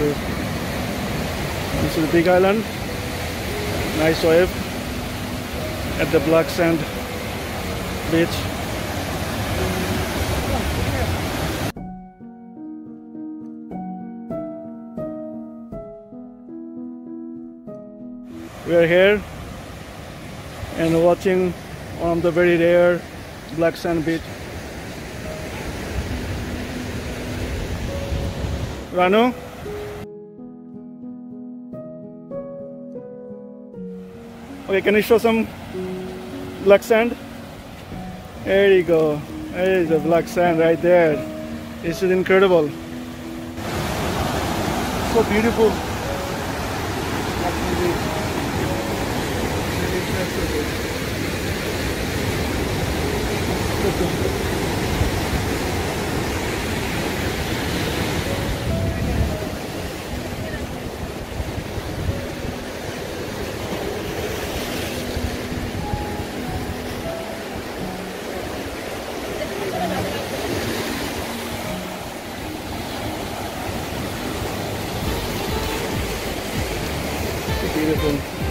This is the big island. Nice wave at the black sand beach. We are here and watching on the very rare black sand beach. Ranu? Okay, can you show some black sand? There you go. There is the black sand right there. This is incredible. So beautiful. Beautiful.